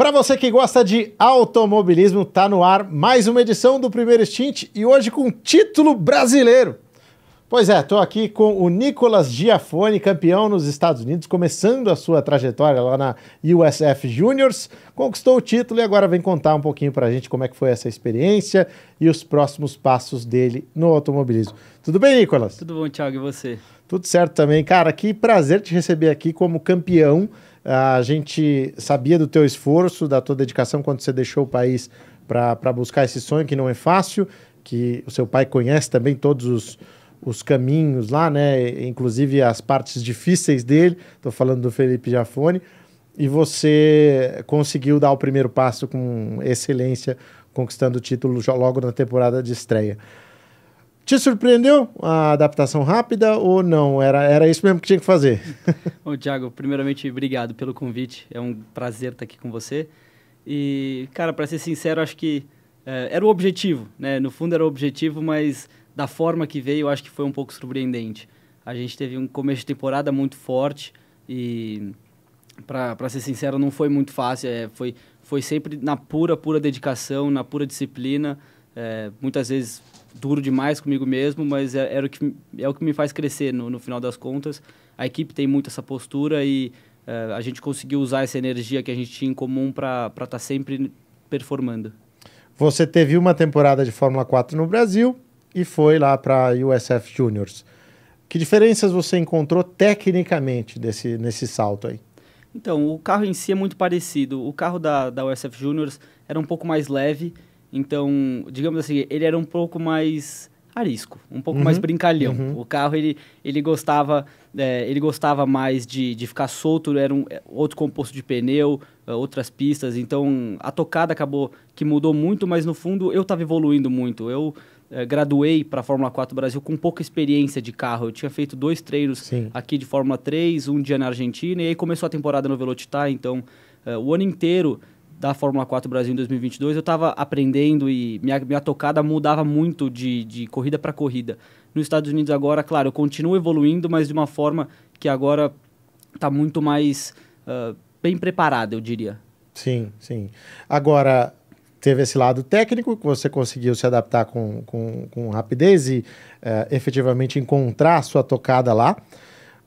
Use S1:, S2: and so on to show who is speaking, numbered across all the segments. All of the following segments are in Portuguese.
S1: Para você que gosta de automobilismo, tá no ar mais uma edição do Primeiro Stint e hoje com título brasileiro. Pois é, estou aqui com o Nicolas Giafone, campeão nos Estados Unidos, começando a sua trajetória lá na USF Juniors, conquistou o título e agora vem contar um pouquinho para a gente como é que foi essa experiência e os próximos passos dele no automobilismo. Tudo bem, Nicolas?
S2: Tudo bom, Thiago, e você?
S1: Tudo certo também. Cara, que prazer te receber aqui como campeão a gente sabia do teu esforço, da tua dedicação quando você deixou o país para buscar esse sonho, que não é fácil, que o seu pai conhece também todos os, os caminhos lá, né? Inclusive as partes difíceis dele. Estou falando do Felipe Jafone. E você conseguiu dar o primeiro passo com excelência, conquistando o título logo na temporada de estreia. Te surpreendeu a adaptação rápida ou não? Era, era isso mesmo que tinha que fazer?
S2: Bom, Thiago, primeiramente, obrigado pelo convite. É um prazer estar aqui com você. E, cara, para ser sincero, acho que é, era o objetivo, né? No fundo era o objetivo, mas da forma que veio, acho que foi um pouco surpreendente. A gente teve um começo de temporada muito forte e, para ser sincero, não foi muito fácil. É, foi, foi sempre na pura, pura dedicação, na pura disciplina. É, muitas vezes duro demais comigo mesmo, mas é, era o que, é o que me faz crescer no, no final das contas. A equipe tem muito essa postura e uh, a gente conseguiu usar essa energia que a gente tinha em comum para estar tá sempre performando.
S1: Você teve uma temporada de Fórmula 4 no Brasil e foi lá para a USF Juniors. Que diferenças você encontrou tecnicamente desse, nesse salto aí?
S2: Então, o carro em si é muito parecido. O carro da, da USF Juniors era um pouco mais leve, então, digamos assim, ele era um pouco mais arisco, um pouco uhum, mais brincalhão. Uhum. O carro ele, ele gostava é, ele gostava mais de, de ficar solto, era um é, outro composto de pneu, é, outras pistas. Então a tocada acabou que mudou muito, mas no fundo eu estava evoluindo muito. Eu é, graduei para a Fórmula 4 Brasil com pouca experiência de carro. Eu tinha feito dois treinos Sim. aqui de Fórmula 3, um dia na Argentina e aí começou a temporada no Velocitar. Então é, o ano inteiro da Fórmula 4 Brasil em 2022, eu estava aprendendo e minha, minha tocada mudava muito de, de corrida para corrida. Nos Estados Unidos agora, claro, eu continuo evoluindo, mas de uma forma que agora está muito mais uh, bem preparada, eu diria.
S1: Sim, sim. Agora, teve esse lado técnico que você conseguiu se adaptar com, com, com rapidez e uh, efetivamente encontrar a sua tocada lá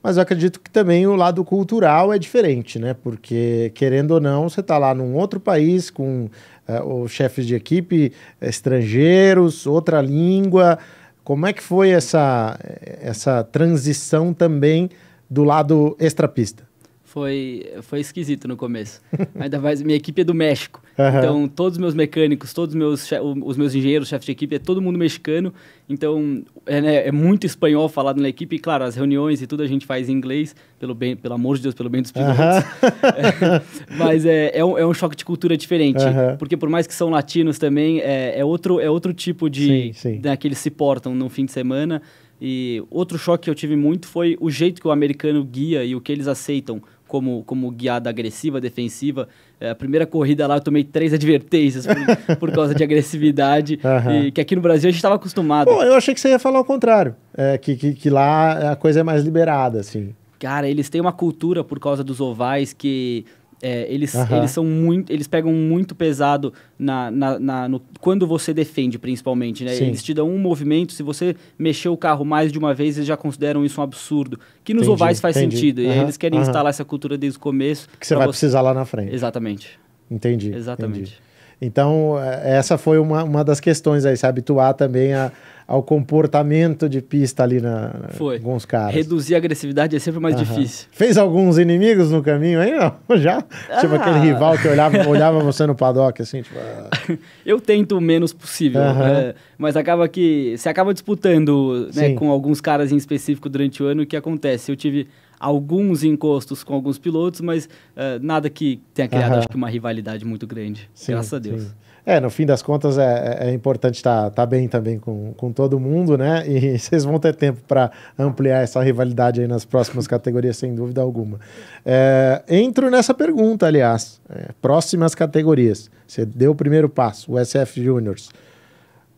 S1: mas eu acredito que também o lado cultural é diferente, né? Porque, querendo ou não, você está lá num outro país com uh, os chefes de equipe estrangeiros, outra língua. Como é que foi essa, essa transição também do lado extrapista?
S2: Foi, foi esquisito no começo. Ainda mais, minha equipe é do México. Uhum. Então, todos os meus mecânicos, todos os meus, os meus engenheiros, chefes de equipe, é todo mundo mexicano. Então, é, né, é, muito espanhol falado na equipe. E, claro, as reuniões e tudo a gente faz em inglês, pelo, bem, pelo amor de Deus, pelo bem dos pilotos. Uhum. é, mas é, é, um, é um choque de cultura diferente. Uhum. Porque, por mais que são latinos também, é, é, outro, é outro tipo de... Sim, sim. Né, que eles se portam no fim de semana. E outro choque que eu tive muito foi o jeito que o americano guia e o que eles aceitam como, como guiada agressiva, defensiva. É, a primeira corrida lá eu tomei três advertências por, por causa de agressividade, uhum. e que aqui no Brasil a gente estava acostumado.
S1: Bom, eu achei que você ia falar o contrário, é, que, que, que lá a coisa é mais liberada, assim.
S2: Cara, eles têm uma cultura por causa dos ovais que é, eles, uhum. eles são muito. Eles pegam muito pesado na, na, na no, quando você defende, principalmente. Né? Eles te dão um movimento. Se você mexer o carro mais de uma vez, eles já consideram isso um absurdo. Que nos entendi, ovais faz entendi. sentido. Uhum. E eles querem uhum. instalar essa cultura desde o começo.
S1: Que você vai você... precisar lá na frente.
S2: Exatamente.
S1: Entendi.
S2: Exatamente.
S1: Entendi. Então, é, essa foi uma, uma das questões aí, se habituar também a, ao comportamento de pista ali na, Foi. com os caras.
S2: Reduzir a agressividade é sempre mais difícil.
S1: Fez alguns inimigos no caminho aí, não? Já? Ah. Tipo aquele rival que olhava, olhava você no paddock, assim, tipo...
S2: Ah. Eu tento o menos possível, é, mas acaba que... Você acaba disputando né, com alguns caras em específico durante o ano, o que acontece? Eu tive alguns encostos com alguns pilotos, mas uh, nada que tenha criado, acho que, uma rivalidade muito grande, sim, graças a Deus. Sim.
S1: É, no fim das contas é, é, é importante estar tá, tá bem também com, com todo mundo, né? E vocês vão ter tempo para ampliar essa rivalidade aí nas próximas categorias, sem dúvida alguma. É, entro nessa pergunta, aliás. É, próximas categorias. Você deu o primeiro passo, o SF Juniors.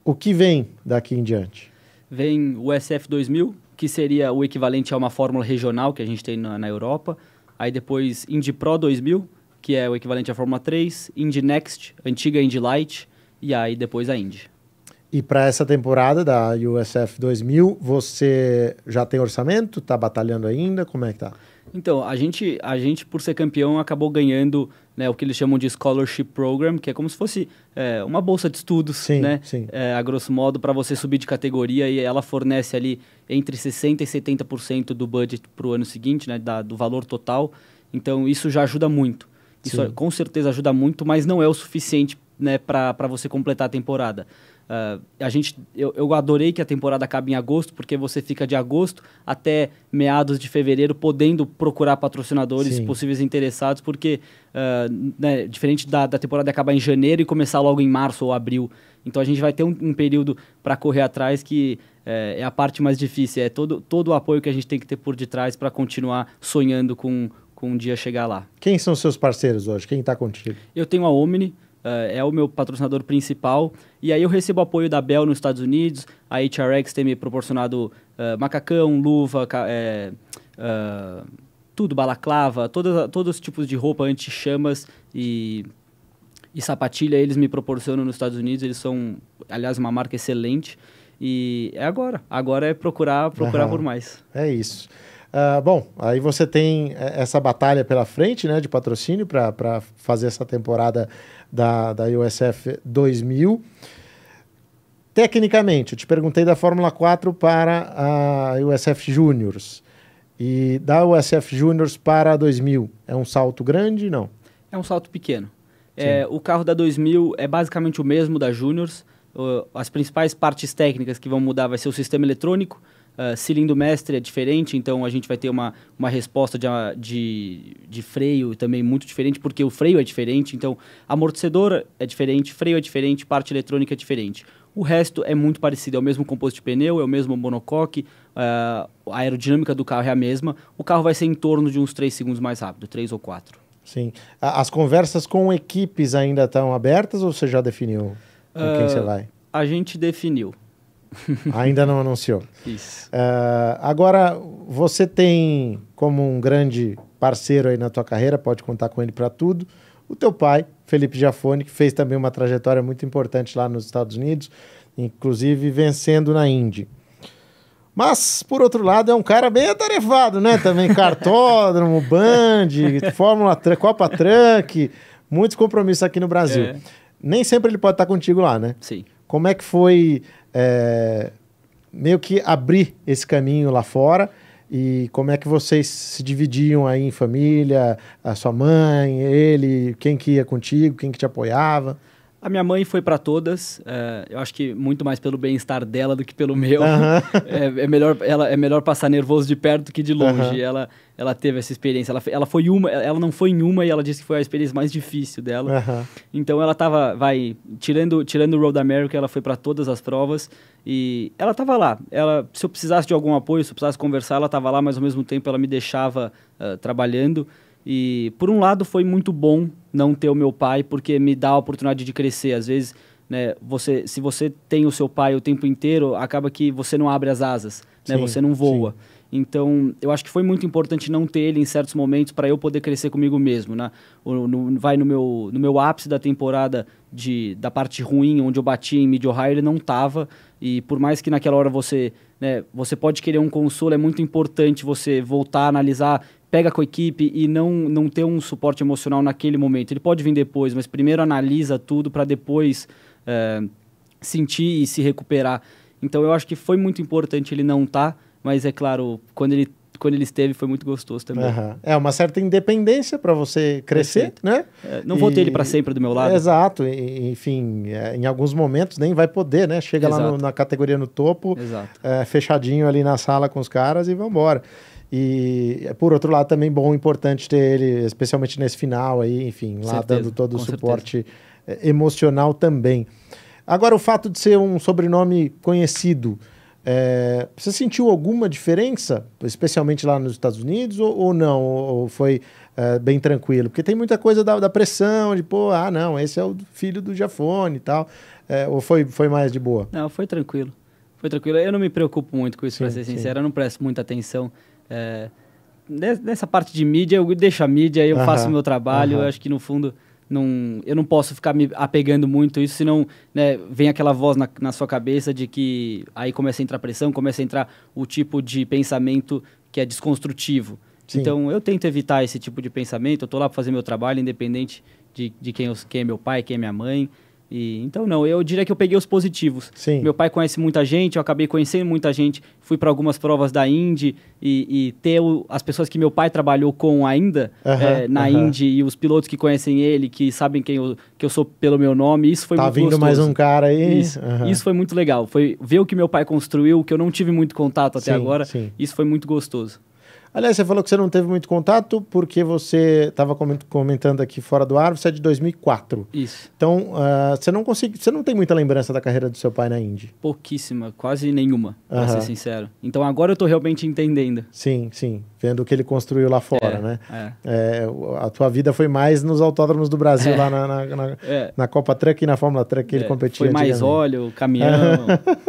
S1: O que vem daqui em diante?
S2: Vem o SF 2000, que seria o equivalente a uma fórmula regional que a gente tem na, na Europa. Aí depois Indy Pro 2000, que é o equivalente à Fórmula 3, Indy Next, antiga Indy Light, e aí depois a Indy.
S1: E para essa temporada da USF 2000, você já tem orçamento? Está batalhando ainda? Como é que tá?
S2: Então, a gente, a gente por ser campeão, acabou ganhando né, o que eles chamam de Scholarship Program, que é como se fosse é, uma bolsa de estudos,
S1: sim,
S2: né?
S1: Sim.
S2: É, a grosso modo, para você subir de categoria e ela fornece ali entre 60% e 70% do budget para o ano seguinte, né, da, do valor total. Então, isso já ajuda muito. Isso sim. com certeza ajuda muito, mas não é o suficiente né, para você completar a temporada. Uh, a gente, eu, eu, adorei que a temporada acabe em agosto, porque você fica de agosto até meados de fevereiro podendo procurar patrocinadores Sim. possíveis interessados, porque uh, né, diferente da, da temporada acabar em janeiro e começar logo em março ou abril. Então a gente vai ter um, um período para correr atrás que é, é, a parte mais difícil, é todo, todo o apoio que a gente tem que ter por detrás para continuar sonhando com, com um dia chegar lá.
S1: Quem são seus parceiros hoje? Quem está contigo?
S2: Eu tenho a Omni, é o meu patrocinador principal. E aí eu recebo apoio da Bell nos Estados Unidos. A HRX tem me proporcionado uh, macacão, luva, é, uh, tudo, balaclava, todos, todos os tipos de roupa anti-chamas e, e sapatilha eles me proporcionam nos Estados Unidos. Eles são, aliás, uma marca excelente. E é agora. Agora é procurar, procurar por mais.
S1: É isso. Uh, bom, aí você tem essa batalha pela frente, né, de patrocínio para fazer essa temporada da, da USF 2000. Tecnicamente, eu te perguntei da Fórmula 4 para a USF Juniors e da USF Juniors para a 2000. É um salto grande? Não.
S2: É um salto pequeno. É, o carro da 2000 é basicamente o mesmo da Juniors. As principais partes técnicas que vão mudar vai ser o sistema eletrônico, Uh, cilindro mestre é diferente, então a gente vai ter uma, uma resposta de, de, de freio também muito diferente, porque o freio é diferente, então amortecedor é diferente, freio é diferente, parte eletrônica é diferente. O resto é muito parecido, é o mesmo composto de pneu, é o mesmo monocoque, uh, a aerodinâmica do carro é a mesma. O carro vai ser em torno de uns 3 segundos mais rápido, 3 ou 4.
S1: Sim. As conversas com equipes ainda estão abertas ou você já definiu com uh, quem você vai?
S2: A gente definiu.
S1: Ainda não anunciou.
S2: Isso.
S1: Uh, agora, você tem como um grande parceiro aí na tua carreira, pode contar com ele para tudo, o teu pai, Felipe Giafone, que fez também uma trajetória muito importante lá nos Estados Unidos, inclusive vencendo na Indy. Mas, por outro lado, é um cara bem atarefado, né? Também cartódromo, Band, Fórmula Copa Truck, muitos compromissos aqui no Brasil. É. Nem sempre ele pode estar contigo lá, né?
S2: Sim.
S1: Como é que foi é, meio que abrir esse caminho lá fora e como é que vocês se dividiam aí em família, a sua mãe, ele, quem que ia contigo, quem que te apoiava?
S2: A minha mãe foi para todas. É, eu acho que muito mais pelo bem-estar dela do que pelo meu. é, é, melhor, ela, é melhor passar nervoso de perto que de longe. Ela, ela teve essa experiência. Ela, ela foi uma, ela não foi em uma e ela disse que foi a experiência mais difícil dela. Então ela tava, vai, tirando, tirando o Road America, ela foi para todas as provas e ela tava lá. Ela, se eu precisasse de algum apoio, se eu precisasse conversar, ela tava lá, mas ao mesmo tempo ela me deixava uh, trabalhando. E por um lado foi muito bom não ter o meu pai, porque me dá a oportunidade de crescer. Às vezes, né, você, se você tem o seu pai o tempo inteiro, acaba que você não abre as asas, né, você não voa. Sim. Então, eu acho que foi muito importante não ter ele em certos momentos para eu poder crescer comigo mesmo, né? O, no, vai no meu, no meu ápice da temporada de, da parte ruim, onde eu bati em mid-ohio, ele não estava. E por mais que naquela hora você, né, você pode querer um consolo, é muito importante você voltar a analisar pega com a equipe e não, não ter um suporte emocional naquele momento. Ele pode vir depois, mas primeiro analisa tudo para depois é, sentir e se recuperar. Então eu acho que foi muito importante ele não estar, tá, mas é claro, quando ele quando ele esteve foi muito gostoso também.
S1: Uhum. É uma certa independência para você crescer, Perfeito. né?
S2: É, não vou ter ele para sempre do meu lado.
S1: Exato. E, enfim, é, em alguns momentos nem vai poder, né? Chega Exato. lá no, na categoria no topo, é, fechadinho ali na sala com os caras e vamos embora. E, por outro lado, também bom, importante ter ele, especialmente nesse final aí, enfim, lá certeza, dando todo o suporte certeza. Eh, emocional também. Agora, o fato de ser um sobrenome conhecido, é, você sentiu alguma diferença, especialmente lá nos Estados Unidos, ou, ou não? Ou foi é, bem tranquilo? Porque tem muita coisa da, da, pressão, de, pô, ah, não, esse é o filho do Jafone e tal. É, ou foi, foi mais de boa?
S2: Não, foi tranquilo. Foi tranquilo. Eu não me preocupo muito com isso, para ser sincero. Eu não presto muita atenção. É, nessa parte de mídia, eu deixo a mídia, eu faço o meu trabalho. Eu acho que no fundo não, eu não posso ficar me apegando muito a isso, senão né, vem aquela voz na, na sua cabeça de que aí começa a entrar pressão, começa a entrar o tipo de pensamento que é desconstrutivo. Sim. Então eu tento evitar esse tipo de pensamento, eu estou lá para fazer meu trabalho, independente de, de quem, eu, quem é meu pai, quem é minha mãe. E, então, não, eu diria que eu peguei os positivos. Sim. Meu pai conhece muita gente, eu acabei conhecendo muita gente, fui para algumas provas da Indy e, e ter o, as pessoas que meu pai trabalhou com ainda é, na Indy e os pilotos que conhecem ele, que sabem quem eu, que eu sou pelo meu nome, isso foi
S1: tá
S2: muito
S1: vindo
S2: gostoso.
S1: mais um cara aí.
S2: Isso, isso, foi muito legal. Foi ver o que meu pai construiu, que eu não tive muito contato até sim, agora. Sim. Isso foi muito gostoso.
S1: Aliás, você falou que você não teve muito contato porque você estava comentando aqui fora do ar, você é de 2004.
S2: Isso.
S1: Então, uh, você não consegue, você não tem muita lembrança da carreira do seu pai na Indy?
S2: Pouquíssima, quase nenhuma, uh -huh. para ser sincero. Então agora eu estou realmente entendendo.
S1: Sim, sim, vendo o que ele construiu lá fora, é, né? É. É, a tua vida foi mais nos autódromos do Brasil, é. lá na, na, na, é. na, Copa Truck e na Fórmula Truck que ele é, competia.
S2: Foi mais óleo, caminhão.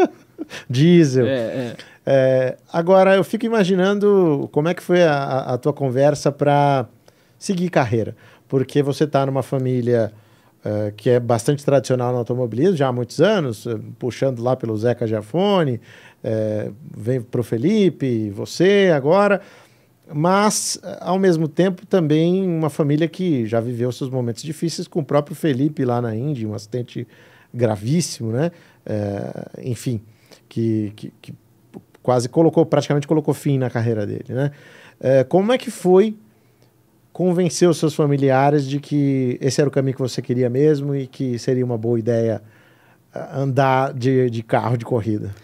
S1: Diesel. É, é. É, agora, eu fico imaginando como é que foi a, a tua conversa para seguir carreira. Porque você está numa família uh, que é bastante tradicional no automobilismo, já há muitos anos, uh, puxando lá pelo Zeca Giafone, uh, vem para o Felipe, você agora. Mas, ao mesmo tempo, também uma família que já viveu seus momentos difíceis com o próprio Felipe lá na Índia, um acidente gravíssimo, né? enfim, que, que, que quase colocou, praticamente colocou fim na carreira dele, né? É, como é que foi convencer os seus familiares de que esse era o caminho que você queria mesmo e que seria uma boa ideia andar de, de carro de corrida?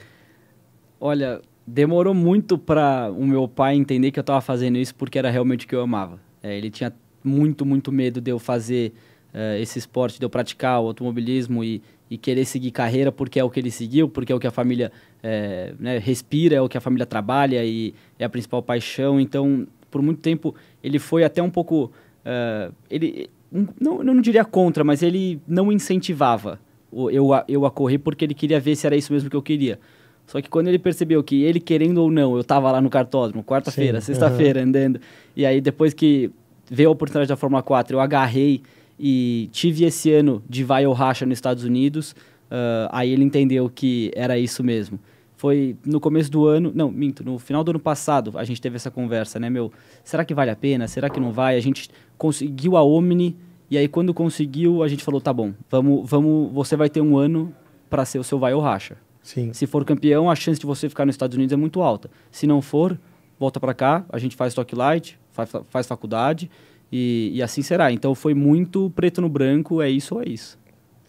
S2: Olha, demorou muito para o meu pai entender que eu estava fazendo isso porque era realmente o que eu amava. É, ele tinha muito, muito medo de eu fazer uh, esse esporte, de eu praticar o automobilismo e, e querer seguir carreira porque é o que ele seguiu, porque é o que a família é, né, respira, é o que a família trabalha e é a principal paixão. Então, por muito tempo, ele foi até um pouco. Uh, ele um, não, não diria contra, mas ele não incentivava eu, eu a correr porque ele queria ver se era isso mesmo que eu queria. Só que quando ele percebeu que ele, querendo ou não, eu estava lá no cartódromo, quarta-feira, sexta-feira, uhum. andando, e aí depois que veio a oportunidade da Fórmula 4, eu agarrei e tive esse ano de vai ou racha nos Estados Unidos, uh, aí ele entendeu que era isso mesmo. Foi no começo do ano, não, minto, no final do ano passado a gente teve essa conversa, né, meu? Será que vale a pena? Será que não vai? A gente conseguiu a Omni e aí quando conseguiu a gente falou, tá bom, vamos, vamos, você vai ter um ano para ser o seu vai ou racha.
S1: Sim.
S2: Se for campeão, a chance de você ficar nos Estados Unidos é muito alta. Se não for, volta para cá, a gente faz stock light, faz, faz faculdade e, e assim será. Então foi muito preto no branco, é isso ou é isso.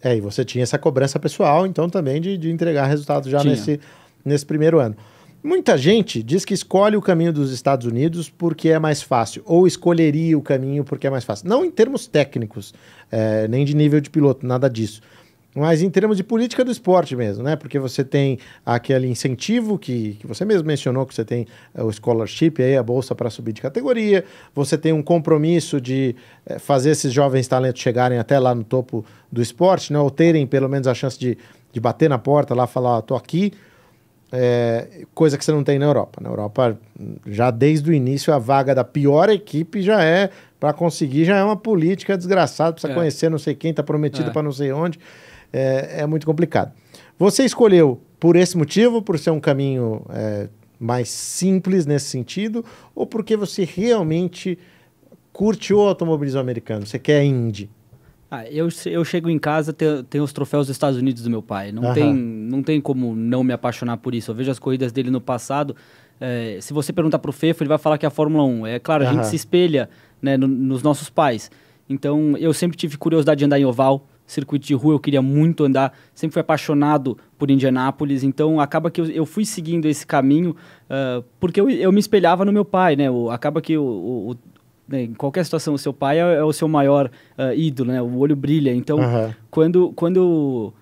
S1: É, e você tinha essa cobrança pessoal, então também de, de entregar resultados já nesse, nesse primeiro ano. Muita gente diz que escolhe o caminho dos Estados Unidos porque é mais fácil, ou escolheria o caminho porque é mais fácil. Não em termos técnicos, é, nem de nível de piloto, nada disso mas em termos de política do esporte mesmo, né? Porque você tem aquele incentivo que, que você mesmo mencionou, que você tem eh, o scholarship, aí, a bolsa para subir de categoria, você tem um compromisso de é, fazer esses jovens talentos chegarem até lá no topo do esporte, né? ou terem pelo menos a chance de, de bater na porta lá, falar, tô aqui, é, coisa que você não tem na Europa. Na Europa, já desde o início, a vaga da pior equipe já é para conseguir, já é uma política desgraçada, precisa é. conhecer não sei quem, tá prometido é. para não sei onde é, é muito complicado. Você escolheu por esse motivo, por ser um caminho é, mais simples nesse sentido, ou porque você realmente curte o automobilismo americano? Você quer Indy?
S2: Ah, eu, eu chego em casa, tem, tem os troféus dos Estados Unidos do meu pai. Não, tem, não tem como não me apaixonar por isso. Eu vejo as corridas dele no passado. É, se você perguntar para o Fefo, ele vai falar que é a Fórmula 1. É claro, a gente se espelha né, no, nos nossos pais. Então, eu sempre tive curiosidade de andar em oval circuito de rua, eu queria muito andar, sempre fui apaixonado por Indianápolis, então acaba que eu, eu fui seguindo esse caminho uh, porque eu, eu me espelhava no meu pai, né? O, acaba que o, o, né, em qualquer situação o seu pai é, é o seu maior uh, ídolo, né? O olho brilha, então uhum. quando, quando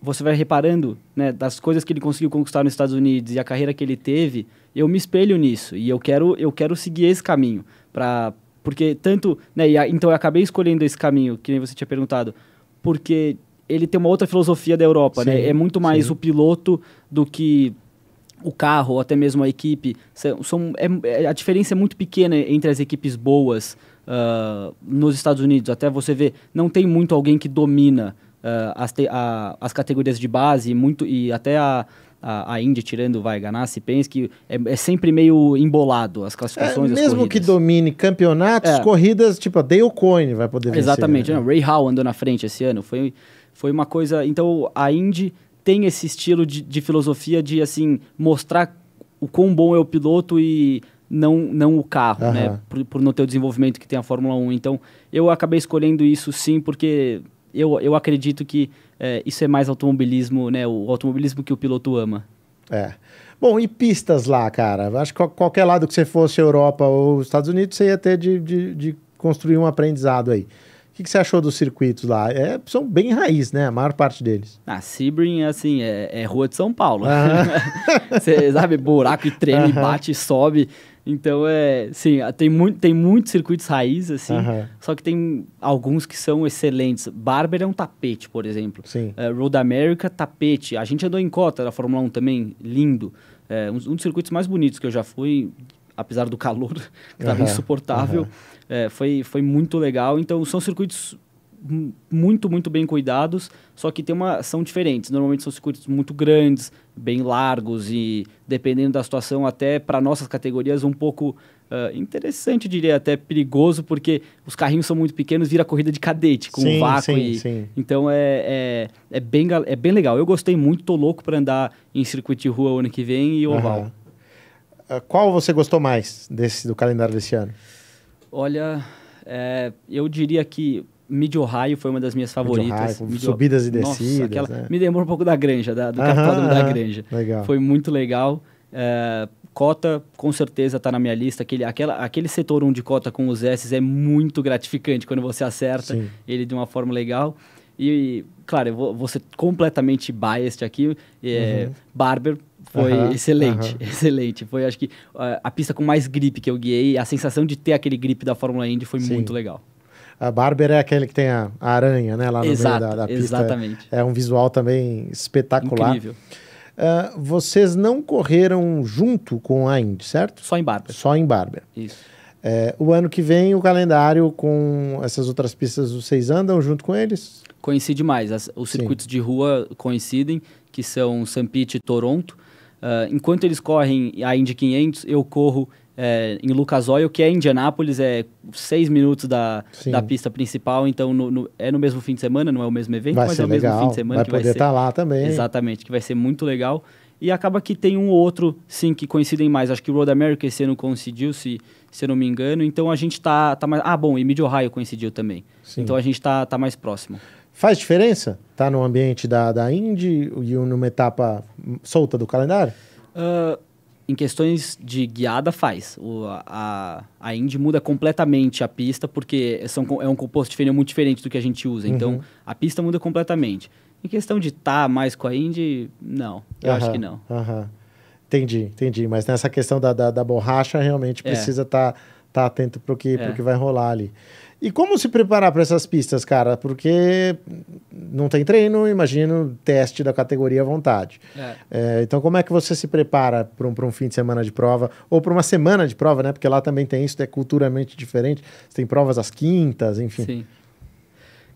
S2: você vai reparando né, das coisas que ele conseguiu conquistar nos Estados Unidos e a carreira que ele teve, eu me espelho nisso e eu quero, eu quero seguir esse caminho para porque tanto, né, a, então eu acabei escolhendo esse caminho, que nem você tinha perguntado, porque ele tem uma outra filosofia da Europa, né? sim, né? É muito mais sim. o piloto do que o carro ou até mesmo a equipe, são, é, é, a diferença é muito pequena entre as equipes boas uh, nos Estados Unidos. Até você ver, não tem muito alguém que domina uh, as, te, a, as categorias de base muito, e até a, a, a Indy tirando vai Ganassi, Penske, é, é sempre meio embolado as classificações. É,
S1: mesmo que domine campeonatos, é. corridas, tipo a Dale Coyne vai poder vencer.
S2: Exatamente, né? Ray Hall andou na frente esse ano, foi, foi uma coisa... Então a Indy tem esse estilo de, de filosofia de assim mostrar o quão bom é o piloto e não, não o carro, uhum. né? Por, por não ter o desenvolvimento que tem a Fórmula 1. Então, eu acabei escolhendo isso sim, porque eu, eu acredito que é, isso é mais automobilismo, né? O automobilismo que o piloto ama.
S1: É. Bom, e pistas lá, cara? Acho que qualquer lado que você fosse, Europa ou Estados Unidos, você ia ter de, de, de construir um aprendizado aí. O que, que, você achou dos circuitos lá? É, são bem raiz, né? A maior parte deles.
S2: Ah, Sebring, assim, é, é rua de São Paulo. Você sabe, buraco e treme, bate e sobe. Então, é, sim, tem, muito, tem muitos circuitos raiz, assim, só que tem alguns que são excelentes. Barber é um tapete, por exemplo.
S1: Sim.
S2: Uh, Road America, tapete. A gente andou em Cota da Fórmula 1 também, lindo. É, um, um, dos circuitos mais bonitos que eu já fui, apesar do calor, que estava insuportável. É, foi, foi muito legal. Então, são circuitos muito, muito bem cuidados, só que tem uma, são diferentes. Normalmente são circuitos muito grandes, bem largos e, dependendo da situação, até para nossas categorias, um pouco uh, interessante, diria até perigoso, porque os carrinhos são muito pequenos, vira corrida de cadete, com sim, vácuo. Sim, e, sim. Então é, é, é, bem, é bem legal. Eu gostei muito, tô louco para andar em circuito de rua ano que vem e oval.
S1: Uhum. qual você gostou mais desse, do calendário desse ano?
S2: Olha, é, eu diria que Mid Ohio foi uma das minhas favoritas.
S1: Mid subidas e descidas. Nossa, aquela,
S2: né? Me lembrou um pouco da Granja, da, do uh -huh, da Granja.
S1: Legal.
S2: Foi muito legal. É, cota, com certeza, está na minha lista. Aquele, aquela, aquele setor 1 de cota com os S é muito gratificante quando você acerta Sim. ele de uma forma legal. E, claro, eu vou, vou ser completamente biased aqui. É, uhum. Barber foi uhum, excelente, uhum. excelente. Foi, acho que, a, a pista com mais grip que eu guiei. A sensação de ter aquele grip da Fórmula Indy foi Sim. muito legal.
S1: A Barber é aquele que tem a, a aranha, né? Lá no Exato, meio da, da pista.
S2: Exatamente.
S1: É um visual também espetacular.
S2: Incrível.
S1: Uh, vocês não correram junto com a Indy, certo?
S2: Só em Barber.
S1: Só em Barber.
S2: Isso.
S1: É, o ano que vem, o calendário com essas outras pistas, vocês andam junto com eles?
S2: Coincide mais. As, os circuitos Sim. de rua coincidem, que são St. Pete e Toronto. Uh, enquanto eles correm a Indy 500, eu corro é, em Lucas Oil, que é Indianápolis, é seis minutos da, da pista principal, então no, no, é no mesmo fim de semana, não é o mesmo evento,
S1: vai
S2: mas é o
S1: legal.
S2: mesmo fim de semana
S1: vai
S2: que
S1: vai
S2: poder
S1: estar tá lá também.
S2: Exatamente, que vai ser muito legal. E acaba que tem um ou outro, sim, que coincidem mais. Acho que o Road America esse ano coincidiu, se, se eu não me engano. Então a gente tá, tá mais. Ah, bom, e Mid Ohio coincidiu também. Sim. Então a gente tá, tá mais próximo.
S1: Faz diferença? Tá no ambiente da, da Indy e numa etapa solta do calendário?
S2: Uh, em questões de guiada faz. O, a, a Indy muda completamente a pista, porque são, é um composto de pneu muito diferente do que a gente usa. Então, uhum. Então, a pista muda completamente. Em questão de estar tá mais com a Indy, não. Eu uhum, acho que não.
S1: Uhum. Entendi, entendi. Mas nessa questão da, da, da borracha, realmente é. precisa estar tá, tá atento para o que, é. que vai rolar ali. E como se preparar para essas pistas, cara? Porque não tem treino, imagino teste da categoria à vontade. É. É, então, como é que você se prepara para um, um fim de semana de prova? Ou para uma semana de prova, né? Porque lá também tem isso, é culturalmente diferente. Você tem provas às quintas, enfim.
S2: Sim.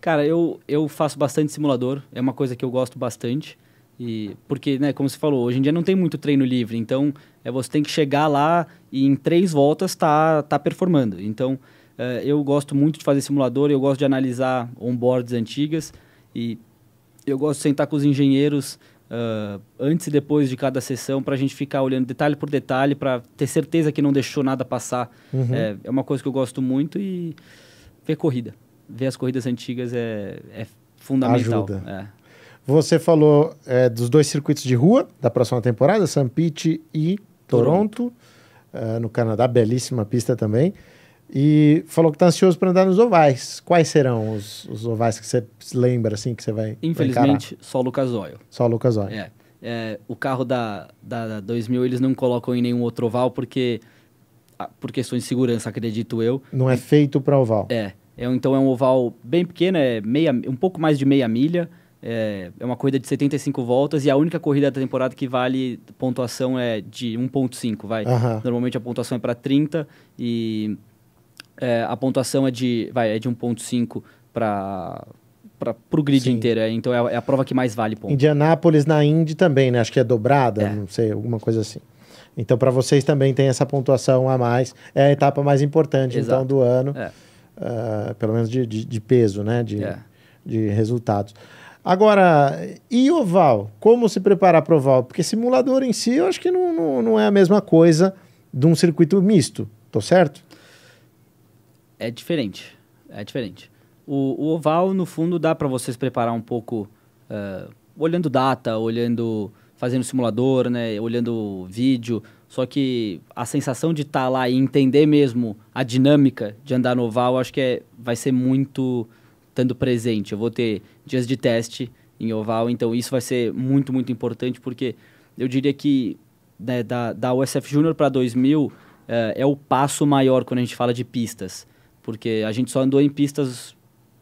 S2: Cara, eu, eu faço bastante simulador, é uma coisa que eu gosto bastante. E, porque, né, como você falou, hoje em dia não tem muito treino livre, então é, você tem que chegar lá e em três voltas tá, tá performando. Então, Uh, eu gosto muito de fazer simulador, eu gosto de analisar onboards antigas e eu gosto de sentar com os engenheiros uh, antes e depois de cada sessão para a gente ficar olhando detalhe por detalhe para ter certeza que não deixou nada passar. Uhum. É, é, uma coisa que eu gosto muito e ver corrida. Ver as corridas antigas é, é fundamental.
S1: Ajuda. É. Você falou é, dos dois circuitos de rua da próxima temporada, St. Pete e Toronto, Toronto. Uh, no Canadá, belíssima pista também. E falou que está ansioso para andar nos ovais. Quais serão os, os, ovais que você lembra, assim, que você vai
S2: Infelizmente,
S1: vai
S2: só Lucas Oil.
S1: Só Lucas Oil.
S2: É. é. o carro da, da 2000 eles não colocam em nenhum outro oval porque por questões de segurança, acredito eu.
S1: Não é feito para oval.
S2: É. é. Então é um oval bem pequeno, é meia, um pouco mais de meia milha. é, é uma corrida de 75 voltas e a única corrida da temporada que vale pontuação é de 1.5, vai. Normalmente a pontuação é para 30 e é, a pontuação é de, vai, é de 1.5 para para o grid
S1: Sim.
S2: inteiro. é, então é a, é a prova que mais vale ponto.
S1: Indianápolis na Indy também, né? Acho que é dobrada,
S2: É.
S1: não sei, alguma coisa assim. Então, para vocês também tem essa pontuação a mais. É a etapa mais importante, então,
S2: Exato.
S1: do ano. Ah, pelo menos de, de, de peso, né? De,
S2: É.
S1: de resultados. Agora, e oval? Como se preparar para oval? Porque simulador em si, eu acho que não, não, não é a mesma coisa de um circuito misto. Tô certo?
S2: É diferente. É diferente. O, o oval, no fundo, dá para vocês preparar um pouco, eh, olhando data, olhando, fazendo simulador, né, olhando vídeo. Só que a sensação de estar lá e entender mesmo a dinâmica de andar no oval, acho que é, vai ser muito estando presente. Eu vou ter dias de teste em oval, então isso vai ser muito, muito importante, porque eu diria que né, da, da USF Júnior para 2000 eh, é o passo maior quando a gente fala de pistas, porque a gente só andou em pistas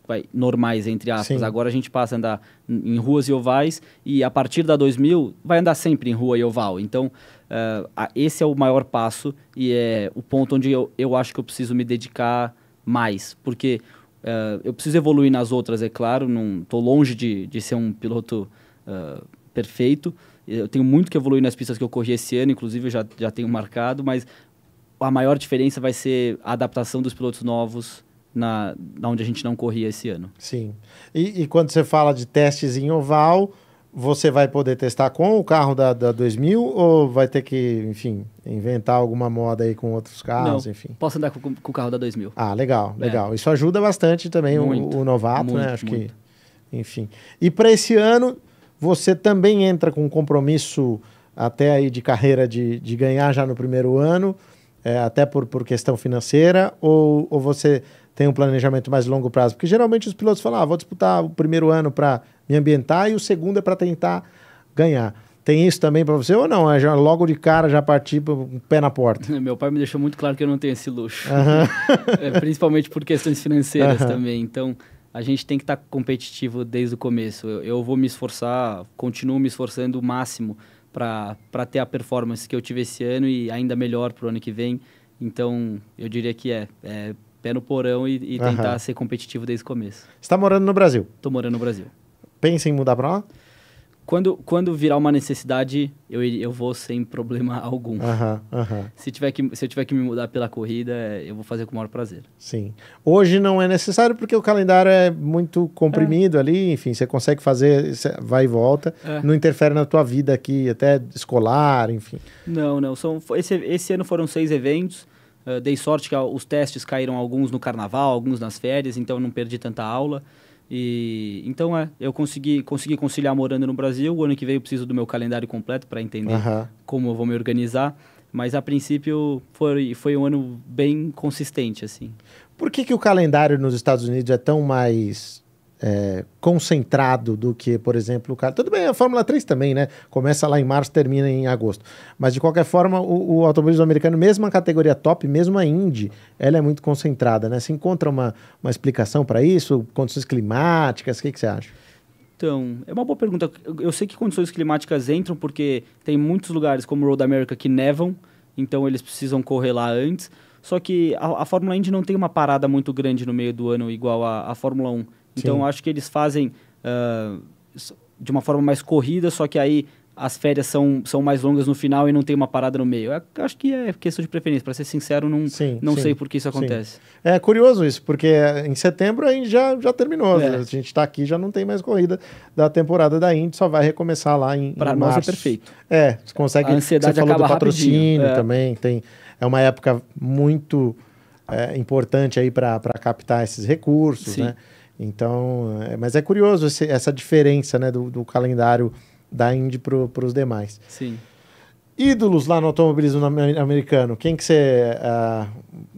S2: vai, normais, entre aspas.
S1: Sim.
S2: Agora a gente passa a andar em ruas e ovais e a partir da 2000 vai andar sempre em rua e oval. Então, eh, a- esse é o maior passo e é o ponto onde eu, eu acho que eu preciso me dedicar mais, porque eh, eu preciso evoluir nas outras, é claro, não estou longe de, de ser um piloto eh, perfeito. Eu tenho muito que evoluir nas pistas que eu corri esse ano, inclusive eu já, já tenho marcado, mas a maior diferença vai ser a adaptação dos pilotos novos na, na onde a gente não corria esse ano.
S1: Sim. E, e quando você fala de testes em oval, você vai poder testar com o carro da, da 2000 ou vai ter que, enfim, inventar alguma moda aí com outros carros,
S2: Não.
S1: enfim?
S2: Posso andar com, com o carro da 2000.
S1: Ah, legal, legal. Isso ajuda bastante também o,
S2: É. Muito,
S1: o novato, né?
S2: muito,
S1: Acho
S2: muito.
S1: que, enfim. E para esse ano, você também entra com um compromisso até aí de carreira de, de ganhar já no primeiro ano, é, até por, por questão financeira, ou, ou você tem um planejamento mais longo prazo? Porque geralmente os pilotos falam, ah, vou disputar o primeiro ano para me ambientar e o segundo é para tentar ganhar. Tem isso também para você ou não? É já logo de cara já partir pro pé na porta?
S2: Meu pai me deixou muito claro que eu não tenho esse luxo. É, principalmente por questões financeiras também. Então, a gente tem que estar competitivo desde o começo. Eu, eu vou me esforçar, continuo me esforçando o máximo para ter a performance que eu tive esse ano e ainda melhor para o ano que vem. Então, eu diria que é, é pé no porão e, e tentar
S1: Aham.
S2: ser competitivo desde o começo.
S1: Você está morando no Brasil.
S2: Tô morando no Brasil.
S1: Pensa em mudar para lá?
S2: Quando, quando virar uma necessidade, eu, eu vou sem problema algum. Se, tiver que, se eu tiver que me mudar pela corrida, eu vou fazer com o maior prazer.
S1: sim. Hoje não é necessário porque o calendário é muito comprimido ali, enfim, você consegue fazer, vai e volta,
S2: É.
S1: não interfere na tua vida aqui, até escolar, enfim.
S2: Não, não. São, esse, esse ano foram seis eventos. Eh, dei sorte que os testes caíram alguns no carnaval, alguns nas férias, então não perdi tanta aula. E então é, eu consegui, consegui conciliar morando no Brasil. O ano que vem eu preciso do meu calendário completo para entender
S1: Aham.
S2: como eu vou me organizar. Mas a princípio foi, foi um ano bem consistente, assim.
S1: Por que, que o calendário nos Estados Unidos é tão mais é, concentrado do que, por exemplo, o cara. Tudo bem, a Fórmula 3 também, né? Começa lá em março, termina em agosto. Mas de qualquer forma, o, o automobilismo americano, mesmo a categoria top, mesmo a Indy, ela é muito concentrada, né? Você encontra uma, uma explicação para isso? Condições climáticas? O que, que você acha?
S2: Então, é uma boa pergunta. Eu, sei que condições climáticas entram porque tem muitos lugares como Road America que nevam, então eles precisam correr lá antes. Só que a, a Fórmula Indy não tem uma parada muito grande no meio do ano igual a, a Fórmula 1. Então,
S1: Sim.
S2: acho que eles fazem s- de uma forma mais corrida, só que aí as férias são, são mais longas no final e não tem uma parada no meio. Eu acho que é questão de preferência. Para ser sincero, não,
S1: Sim,
S2: não
S1: sim,
S2: sei por que isso
S1: sim.
S2: acontece.
S1: É curioso isso, porque em setembro a Indy já, já terminou.
S2: É.
S1: A gente está aqui, já não tem mais corrida da temporada da Indy, só vai recomeçar lá em,
S2: Para
S1: em
S2: nós é
S1: março.
S2: perfeito.
S1: É, você consegue.
S2: A ansiedade
S1: você falou do patrocínio
S2: é.
S1: também. Tem, é uma época muito é, importante aí para captar esses recursos,
S2: Sim.
S1: né? Então, é, mas é curioso esse- essa diferença né, do, do calendário da Indy para os demais.
S2: Sim.
S1: Ídolos lá no automobilismo amer- americano, quem que você ah,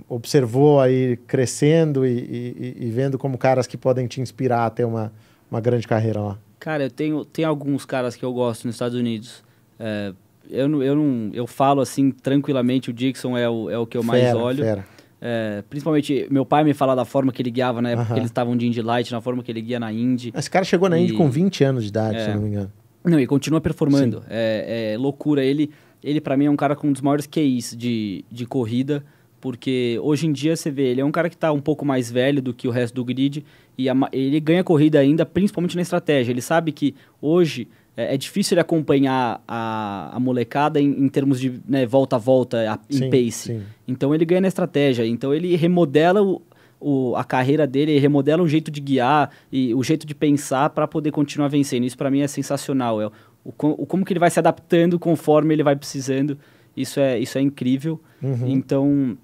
S1: observou aí crescendo e, e- e vendo como caras que podem te inspirar a ter uma, uma grande carreira lá?
S2: Cara, eu tenho, tenho alguns caras que eu gosto nos Estados Unidos. É, eu, eu, não, eu falo assim tranquilamente, o Dixon é o, é o que eu mais
S1: Fera,
S2: olho.
S1: fera.
S2: É, principalmente, meu pai me fala da forma que ele guiava na época que eles estavam de Indy Light, na forma que ele guia na Indy.
S1: Esse cara chegou na e... Indy com 20 anos de idade, é, se não me engano.
S2: Não, e continua performando. É, é, loucura. Ele, ele para mim, é um cara com um dos maiores QIs de, de corrida, porque hoje em dia você vê, ele é um cara que está um pouco mais velho do que o resto do grid e a, ele ganha corrida ainda, principalmente na estratégia. Ele sabe que hoje é, é difícil ele acompanhar a, a molecada em, em, termos de né, volta a volta, a, em sim, pace. Sim. Então ele ganha na estratégia. Então ele remodela o, o, a carreira dele, remodela o jeito de guiar e o jeito de pensar para poder continuar vencendo. Isso para mim é sensacional. É o, o, como que ele vai se adaptando conforme ele vai precisando. Isso é, isso é incrível. Uhum. Então,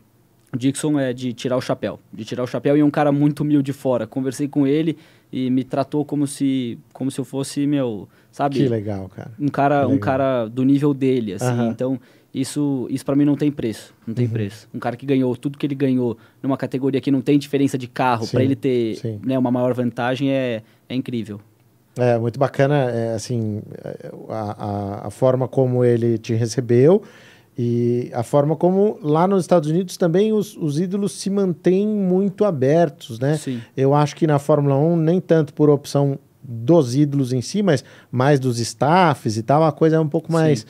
S2: Dixon é de tirar o chapéu. De tirar o chapéu e é um cara muito humilde fora. Conversei com ele e me tratou como se, como se eu fosse, meu, sabe?
S1: Que legal, cara.
S2: Um cara, um cara do nível dele, assim. Uhum. Então, isso, isso para mim não tem preço. Não tem uhum. preço. Um cara que ganhou tudo que ele ganhou numa categoria que não tem diferença de carro, para ele ter né, uma maior vantagem é, é incrível.
S1: É muito bacana, é, assim, a, a, a forma como ele te recebeu e a forma como lá nos Estados Unidos também os, os ídolos se mantêm muito abertos, né? Sim. Eu acho que na Fórmula 1, nem tanto por opção dos ídolos em si, mas mais dos staffs e tal, a coisa é um pouco mais,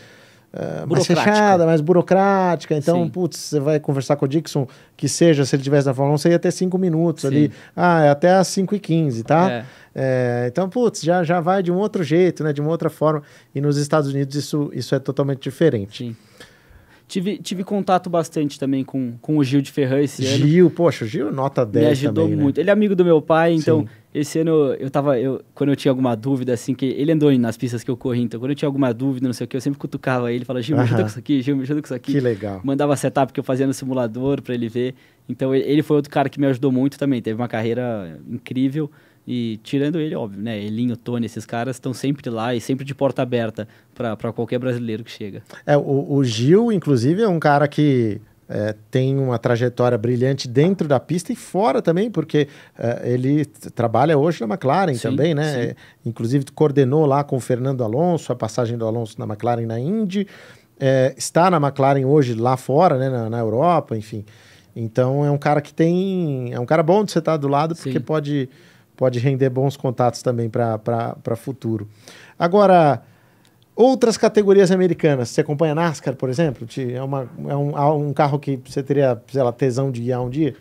S1: uh, mais fechada, mais burocrática. Então, Sim. putz, você vai conversar com o Dixon, que seja, se ele tivesse na Fórmula 1, você ia ter cinco minutos Sim. ali. Ah, é até às 5 e 15 tá? É. É, então, putz, já, já vai de um outro jeito, né? De uma outra forma. E nos Estados Unidos isso, isso é totalmente diferente.
S2: Sim. Tive, tive contato bastante também com, com o Gil de Ferran esse
S1: Gil, ano. Gil, poxa, o Gil nota 10
S2: Me ajudou também, né? muito. Né? Ele é amigo do meu pai, então Sim. esse ano eu tava... Eu, quando eu tinha alguma dúvida, assim, que ele andou nas pistas que eu corri, então quando eu tinha alguma dúvida, não sei o que, eu sempre cutucava ele, falava, Gil, me ajuda com isso aqui, Gil, me ajuda com isso aqui.
S1: Que legal.
S2: Mandava setup que eu fazia no simulador para ele ver. Então ele foi outro cara que me ajudou muito também, teve uma carreira incrível. E tirando ele, óbvio, né? Elinho, Tony, esses caras estão sempre lá e sempre de porta aberta para qualquer brasileiro que chega.
S1: É, o, o Gil, inclusive, é um cara que é, tem uma trajetória brilhante dentro da pista e fora também, porque é, ele trabalha hoje na McLaren sim, também, né? É, inclusive coordenou lá com o Fernando Alonso a passagem do Alonso na McLaren na Indy. É, está na McLaren hoje lá fora, né? Na, na, Europa, enfim. Então é um cara que tem. É um cara bom de você estar do lado, porque sim. pode pode render bons contatos também para futuro. Agora, outras categorias americanas, você acompanha NASCAR, por exemplo? É, uma, é um, um carro que você teria, sei lá, tesão de guiar um dia?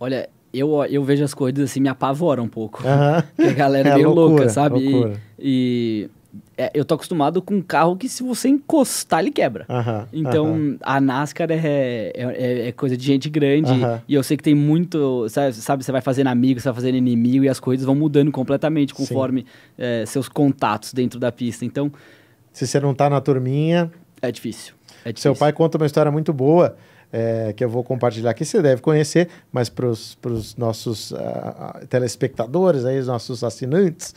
S2: Olha, eu, eu vejo as corridas assim, me apavora um pouco. A galera é, é meio loucura, louca, sabe? Loucura. E, e é, eu tô acostumado com um carro que se você encostar, ele quebra. Então, a NASCAR é, é, é, é, coisa de gente grande. E eu sei que tem muito... Sabe, sabe, você vai fazendo amigo, você vai fazendo inimigo. E as coisas vão mudando completamente conforme é, seus contatos dentro da pista. Então...
S1: Se você não tá na turminha...
S2: É difícil. É.
S1: Seu pai conta uma história muito boa. É, que eu vou compartilhar aqui, você deve conhecer, mas para os nossos uh, telespectadores, aí, os nossos assinantes,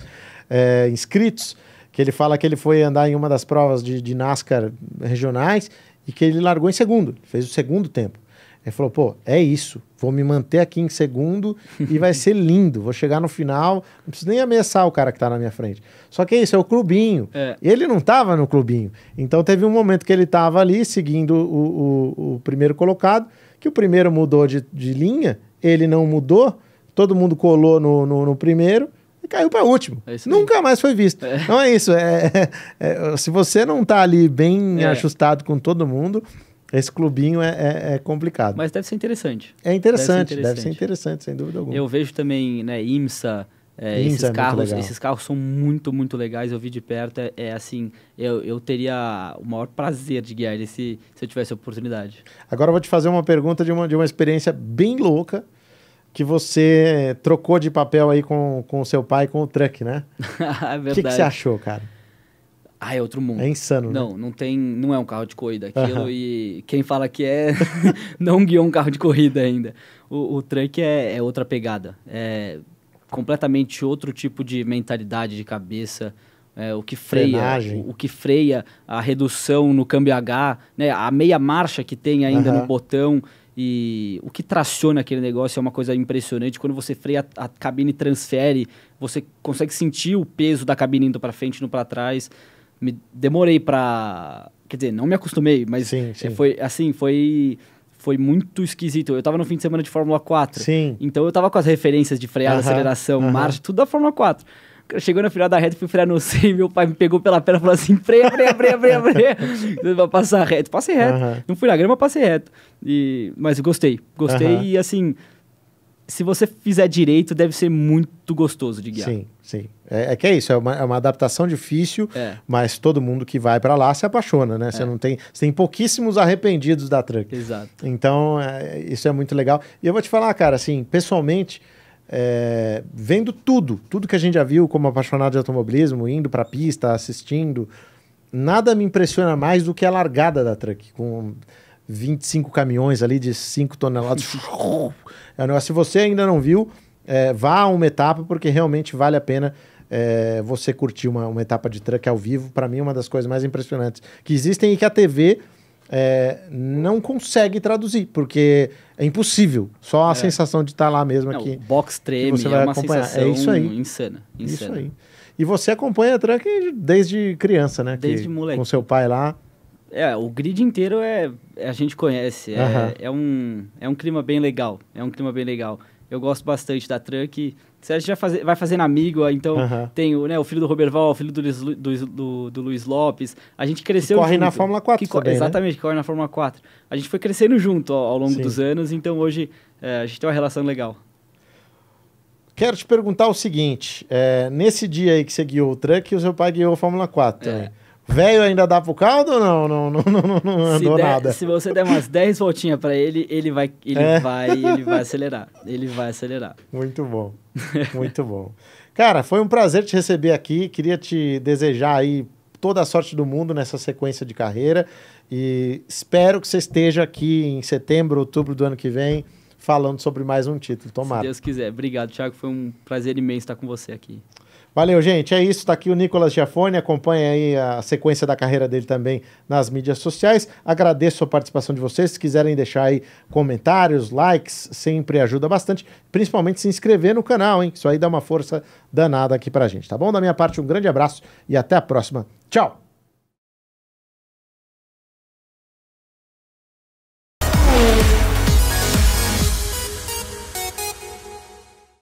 S1: é, inscritos, que ele fala que ele foi andar em uma das provas de, de NASCAR regionais e que ele largou em segundo, fez o segundo tempo. Ele falou, pô, é isso, vou me manter aqui em segundo e vai ser lindo, vou chegar no final, não preciso nem ameaçar o cara que está na minha frente. Só que é isso, é o clubinho. É. Ele não estava no clubinho. Então teve um momento que ele estava ali, seguindo o, o, o, primeiro colocado, que o primeiro mudou de, de linha, ele não mudou, todo mundo colou no, no, no primeiro, e caiu para último. É Nunca mais foi visto. É. Então é isso. É, é, é se você não está ali bem é. ajustado com todo mundo, esse clubinho é, complicado.
S2: Mas deve ser interessante.
S1: É interessante, deve ser interessante, deve ser interessante sem dúvida alguma.
S2: Eu vejo também, né, IMSA. É, esses carros esses carros são muito muito legais eu vi de perto é, é, assim eu, eu teria o maior prazer de guiar ele se, se eu tivesse a oportunidade
S1: agora eu vou te fazer uma pergunta de uma, de uma experiência bem louca que você trocou de papel aí com o seu pai com o truck, né? é verdade. O que, que, você achou, cara?
S2: Ah, é outro mundo.
S1: É insano,
S2: Não, né? não tem, não é um carro de corrida aquilo uh -huh. e quem fala que é não guiou um carro de corrida ainda. O, o truck é, é outra pegada, é completamente outro tipo de mentalidade de cabeça. É, o que freia o, o, que freia a redução no câmbio H, né, a meia marcha que tem ainda uh -huh. no botão e o que traciona aquele negócio é uma coisa impressionante. Quando você freia, a, cabine transfere, você consegue sentir o peso da cabine indo para frente e indo para trás. Me demorei para, quer dizer, não me acostumei, mas sim, sim. foi assim, foi foi muito esquisito. Eu tava no fim de semana de Fórmula 4.
S1: Sim.
S2: Então eu tava com as referências de freada,
S1: Aham,
S2: aceleração,
S1: aham.
S2: marcha, tudo da Fórmula 4. Chegou na final da reta, fui frear no 100, meu pai me pegou pela perna e falou assim, freia, freia, freia, freia, freia. Vai passar reto. Passei reto. Não fui na grama, passei reto. E, mas gostei. Gostei e assim, se você fizer direito, deve ser muito gostoso de guiar.
S1: Sim, sim. É, é que é isso, é uma, é uma adaptação difícil,
S2: É.
S1: mas todo mundo que vai para lá se apaixona, né? Você
S2: É.
S1: não tem, você tem pouquíssimos arrependidos da truck.
S2: Exato.
S1: Então, é, isso é muito legal. E eu vou te falar, cara, assim, pessoalmente, é, vendo tudo, tudo que a gente já viu como apaixonado de automobilismo, indo pra pista, assistindo, nada me impressiona mais do que a largada da truck, com 25 caminhões ali de 5 toneladas. É um negócio, se você ainda não viu, é, vá a uma etapa, porque realmente vale a pena é, você curtir uma, uma etapa de truck ao vivo. Para mim, é uma das coisas mais impressionantes que existem e que a TV é, não consegue traduzir, porque é impossível. Só a
S2: É.
S1: sensação de estar lá mesmo
S2: Não,
S1: aqui.
S2: o box treme,
S1: você
S2: é
S1: vai
S2: uma
S1: acompanhar. É
S2: sensação
S1: isso aí.
S2: insana.
S1: Isso
S2: insana.
S1: aí. E você acompanha a truck desde criança, né?
S2: Desde
S1: Que-
S2: moleque.
S1: Com seu pai lá.
S2: É, o grid inteiro é, é- a gente conhece. É,
S1: Aham.
S2: é, um, é um clima bem legal. É um clima bem legal. Eu gosto bastante da Truck. Se a gente vai, fazendo amigo, então
S1: Aham.
S2: tem o, né, o filho do Roberval, o filho do, Luiz, Lu- do, do, do Luiz Lopes. A gente cresceu
S1: corre na
S2: junto.
S1: Fórmula 4
S2: Que
S1: também, né?
S2: Exatamente, que corre na Fórmula 4. A gente foi crescendo junto ao, ao longo
S1: Sim.
S2: dos anos, então hoje é, a gente tem uma relação legal.
S1: Quero te perguntar o seguinte: é, nesse dia aí que você guiou o truck, o seu pai guiou a Fórmula 4
S2: É.
S1: Velho ainda dá pro caldo ou não? Não, não, não, não, não
S2: se,
S1: andou
S2: der-
S1: nada.
S2: se você der umas 10 voltinhas pra ele, ele vai, ele
S1: É.
S2: vai, ele vai acelerar. Ele vai acelerar.
S1: Muito bom. Muito bom. Cara, foi um prazer te receber aqui. Queria te desejar aí toda a sorte do mundo nessa sequência de carreira. E espero que você esteja aqui em setembro, outubro do ano que vem, falando sobre mais um título.
S2: Se
S1: Tomara.
S2: Deus quiser. Obrigado, Thiago. Foi um prazer imenso estar com você aqui.
S1: Valeu, gente. É isso. Está aqui o Nicolas Giafone. Acompanha aí a sequência da carreira dele também nas mídias sociais. Agradeço a participação de vocês. Se quiserem deixar aí comentários, likes, sempre ajuda bastante. Principalmente se inscrever no canal, hein? Isso aí dá uma força danada aqui pra gente, tá bom? Da minha parte, um grande abraço e até a próxima. Tchau!